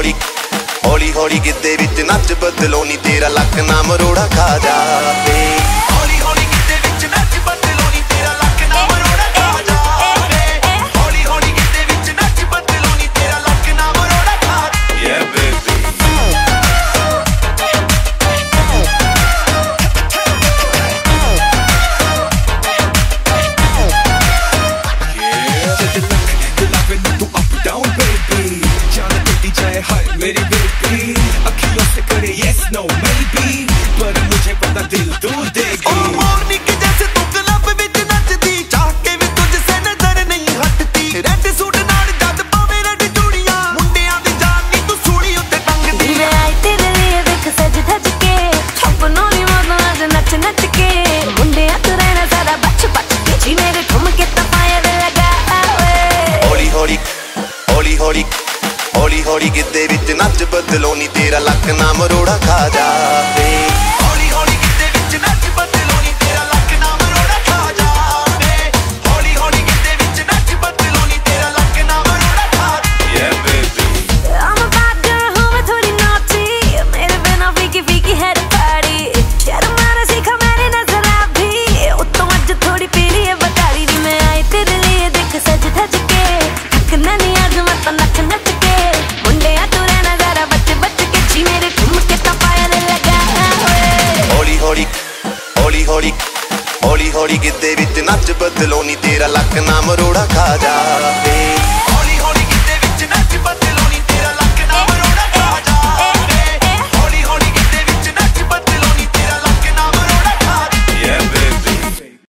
ਹੌਲੀ ਹੌਲੀ ਹੌਲੀ ਹੌਲੀ ਗਿੱਧੇ ਵਿੱਚ ਨੱਚ ਬਦਲੋ ਨੀ ਤੇਰਾ ਲੱਕ ਨਾ ਮਰੋੜਾ ਖਾ ਜਾ ਹੌਲੀ अखियों से करे यस नो मेबी पर मुझे पता दिल तू देगी ओ मोरनी के जैसे तू क्लब विच नचदी चाह के भी तुझसे नज़र नहीं हटती। Red suit Holy, holy, holy, holy. ਹੌਲੀ ਹੌਲੀ ਹੌਲੀ ਗਿੱਧੇ ਵਿੱਚ ਨੱਚ ਬਦਲੋ ਨੀ ਤੇਰਾ ਲੱਕ ਨਾ ਮਰੋੜਾ ਖਾ ਜਾ। ਮੁੰਡਿਆ ਤੂੰ ਰਹਿਣਾ ਜ਼ਰਾ ਬੱਚ ਬੱਚ ਕੇ ਛੀ ਮੇਰੇ ਘੁੰਮ ਕੇ ਤਾਂ ਪਾਇਲ ਲਗਾ। ਹੋਏ ਹੌਲੀ ਹੌਲੀ ਹੌਲੀ ਹੌਲੀ ਹੌਲੀ ਹੌਲੀ ਗਿੱਦੇ ਵਿੱਚ ਨੱਚ ਬਦਲੋ ਨੀ ਤੇਰਾ ਲੱਕ ਨਾਮ ਰੋੜਾ ਖਾ ਜਾਵੇ